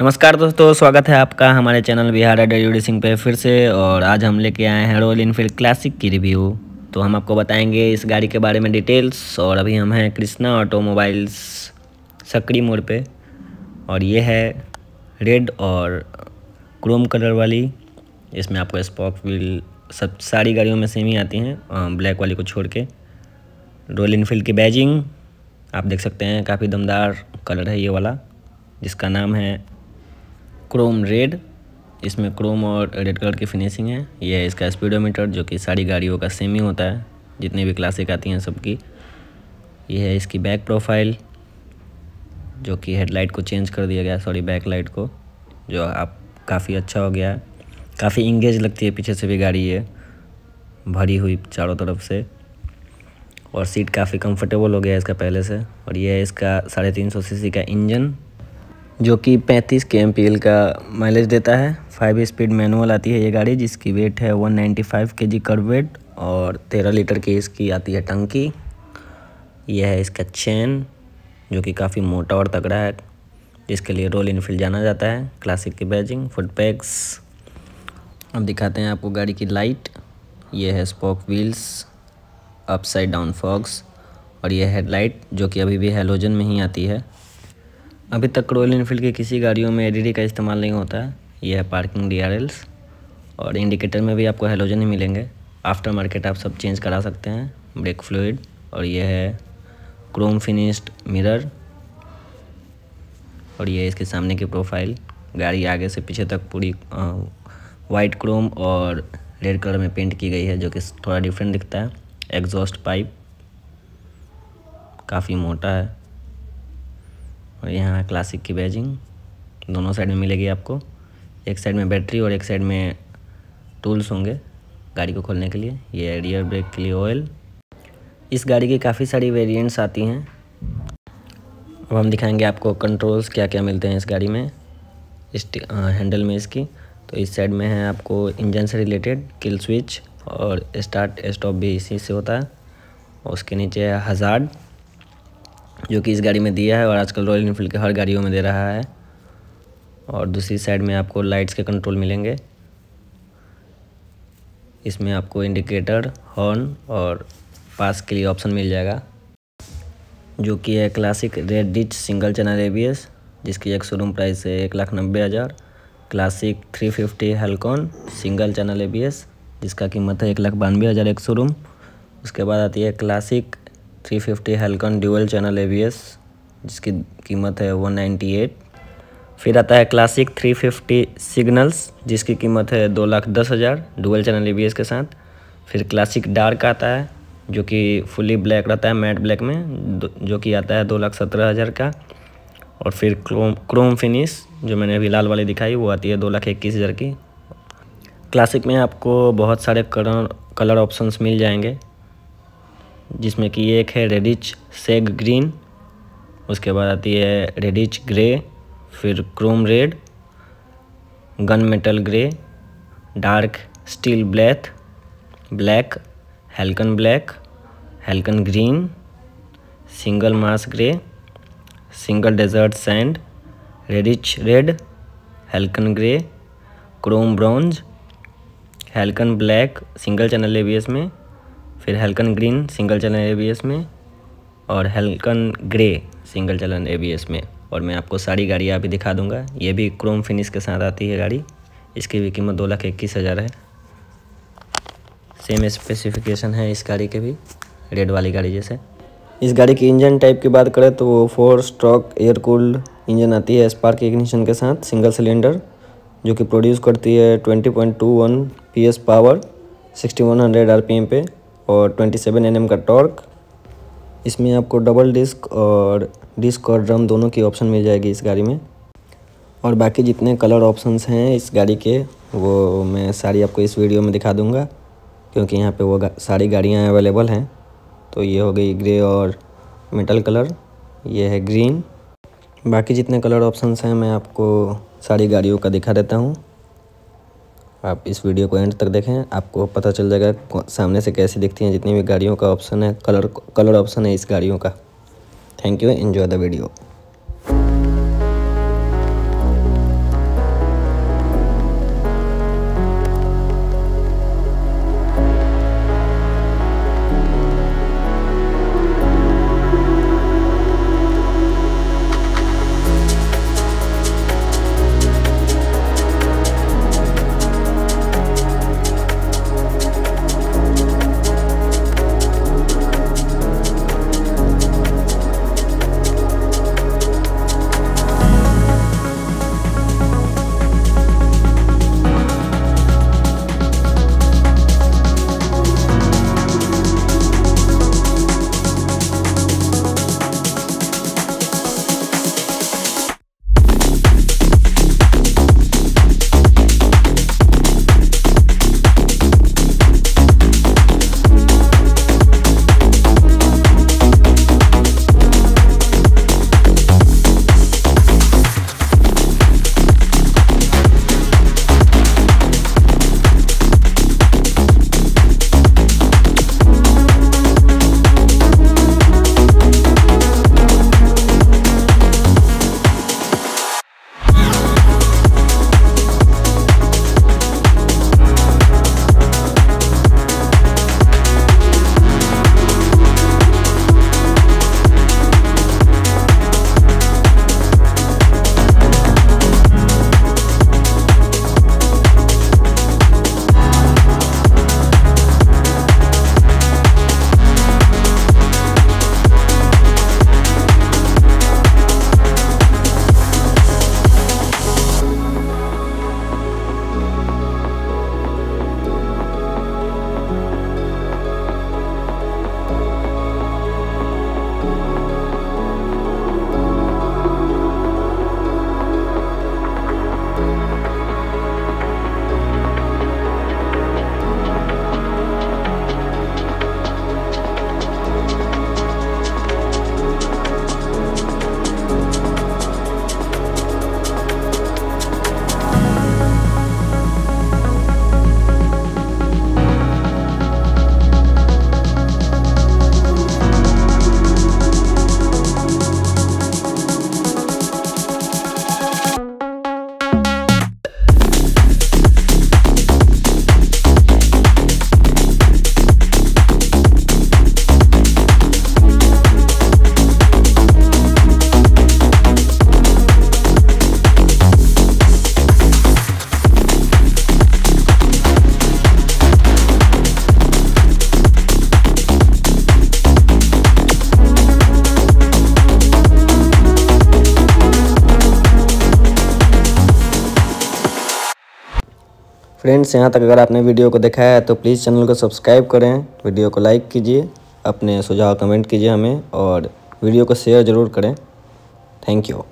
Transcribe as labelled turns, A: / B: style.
A: नमस्कार दोस्तों, स्वागत है आपका हमारे चैनल बिहार रेडियो रेसिंग पे फिर से, और आज हम लेके आए हैं रॉयल इनफील्ड क्लासिक की रिव्यू तो हम आपको बताएँगे इस गाड़ी के बारे में डिटेल्स और अभी हम हैं कृष्णा ऑटोमोबाइल्स सकड़ी मोड़ पे, और ये है रेड और क्रोम कलर वाली। इसमें आपको स्पॉक व्हील सब सारी गाड़ियों में सेम ही आती हैं ब्लैक वाली को छोड़ के। रॉयल इनफील्ड की बैजिंग आप देख सकते हैं, काफ़ी दमदार कलर है ये वाला, जिसका नाम है क्रोम रेड, इसमें क्रोम और रेड कलर की फिनिशिंग है। यह है इसका स्पीडोमीटर, जो कि सारी गाड़ियों का सेम ही होता है, जितनी भी क्लासिक आती हैं सबकी। यह है इसकी बैक प्रोफ़ाइल जो कि हेडलाइट को चेंज कर दिया गया सॉरी बैक लाइट को, जो आप काफ़ी अच्छा हो गया है। काफ़ी इंगेज लगती है पीछे से भी गाड़ी ये, भरी हुई चारों तरफ़ से। और सीट काफ़ी कंफर्टेबल हो गया है इसका पहले से। और ये है इसका साढ़े तीन सौ सी का इंजन जो कि 35 के एमपीएल का माइलेज देता है। फाइव स्पीड मैनुअल आती है ये गाड़ी, जिसकी वेट है 195 नाइन्टी जी कर वेट और 13 लीटर की इसकी आती है टंकी। यह है इसका चेन जो कि काफ़ी मोटा और तगड़ा है। जिसके लिए रोल इनफील्ड जाना जाता है। क्लासिक की बैजिंग फुट पैक्स अब दिखाते हैं आपको गाड़ी की लाइट ये है spoke wheels upside down forks और ये हेडलाइट जो कि अभी भी हेलोजन में ही आती है। अभी तक रॉयल इनफील्ड की किसी गाड़ियों में एलईडी का इस्तेमाल नहीं होता है। यह है पार्किंग डी और इंडिकेटर में भी आपको हेलोजन ही मिलेंगे। आफ्टर मार्केट आप सब चेंज करा सकते हैं। ब्रेक फ्लूड और यह है क्रोम फिनिश्ड मिरर और यह इसके सामने की प्रोफ़ाइल गाड़ी आगे से पीछे तक पूरी वाइट क्रोम और रेड कलर में पेंट की गई है, जो कि थोड़ा डिफरेंट दिखता है। एग्जॉस्ट पाइप काफ़ी मोटा है। और यहाँ क्लासिक की बैजिंग दोनों साइड में मिलेगी आपको। एक साइड में बैटरी और एक साइड में टूल्स होंगे गाड़ी को खोलने के लिए। ये रियर ब्रेक के लिए ऑयल इस गाड़ी की काफ़ी सारी वेरिएंट्स आती हैं। अब हम दिखाएँगे आपको कंट्रोल्स क्या क्या मिलते हैं इस गाड़ी में इस आ, हैंडल में इसकी। तो इस साइड में है आपको इंजन से रिलेटेड किल स्विच और स्टार्ट स्टॉप भी इसी से होता है। और उसके नीचे है हज़ार्ड जो कि इस गाड़ी में दिया है और आजकल रॉयल इनफील्ड के हर गाड़ियों में दे रहा है। और दूसरी साइड में आपको लाइट्स के कंट्रोल मिलेंगे। इसमें आपको इंडिकेटर हॉर्न और पास के लिए ऑप्शन मिल जाएगा। जो कि है Classic Redditch single channel ABS जिसकी एक शोरूम प्राइस है एक लाख नब्बे हज़ार। Classic three fifty Halcyon single channel A जिसका कीमत है एक लाख बानवे हज़ार एक शोरूम उसके बाद आती है Classic 350 fifty Halcyon dual channel A जिसकी कीमत है 198 फिर आता है क्लासिक 350 सिग्नल्स जिसकी कीमत है दो लाख दस हज़ार डुअल चैनल ए के साथ। फिर क्लासिक डार्क आता है, जो कि फुली ब्लैक रहता है मैट ब्लैक में जो कि आता है दो लाख सत्रह हज़ार का। और फिर क्रोम क्रोम फिनिश जो मैंने अभी लाल वाली दिखाई, वो आती है दो लाख इक्कीस हज़ार की। क्लासिक में आपको बहुत सारे कलर कलर ऑप्शंस मिल जाएँगे। जिसमें कि एक है रेडिच सेग ग्रीन उसके बाद आती है रेडिच ग्रे फिर chrome red gun metal grey dark steel black black Halcyon black Halcyon green single marsh grey single desert sand Redditch red Halcyon grey chrome bronze Halcyon black single channel ABS में फिर Halcyon green single चलन ABS में और Halcyon grey single चलन ABS में। और मैं आपको सारी गाड़ियाँ अभी दिखा दूँगा। ये भी क्रोम फिनिश के साथ आती है गाड़ी। इसकी भी कीमत दो लाख इक्कीस हज़ार है। सेम स्पेसिफिकेशन है इस गाड़ी के भी। रेड वाली गाड़ी जैसे। इस गाड़ी की इंजन टाइप की बात करें तो वो four stroke air cooled engine आती है स्पार्क इग्निशन के साथ सिंगल सिलेंडर जो कि प्रोड्यूस करती है 20.21 पीएस पावर 6100 आरपीएम पे। और 27 सेवन का टॉर्क इसमें आपको डबल डिस्क और डिस्क और ड्रम दोनों की ऑप्शन मिल जाएगी इस गाड़ी में। और बाकी जितने कलर ऑप्शंस हैं इस गाड़ी के वो मैं सारी आपको इस वीडियो में दिखा दूँगा क्योंकि यहाँ पे वो गा, सारी गाड़ियाँ अवेलेबल हैं। तो ये हो गई ग्रे और मेटल कलर ये है ग्रीन बाकी जितने कलर ऑप्शंस हैं मैं आपको सारी गाड़ियों का दिखा देता हूँ। आप इस वीडियो को एंड तक देखें, आपको पता चल जाएगा सामने से कैसे दिखती हैं जितनी भी गाड़ियों का ऑप्शन है कलर कलर ऑप्शन है इस गाड़ियों का। Thank you enjoy the video friends, यहाँ तक अगर आपने वीडियो को देखा है तो प्लीज़ चैनल को सब्सक्राइब करें, वीडियो को लाइक कीजिए, अपने सुझाव कमेंट कीजिए हमें, और वीडियो को शेयर ज़रूर करें। Thank you.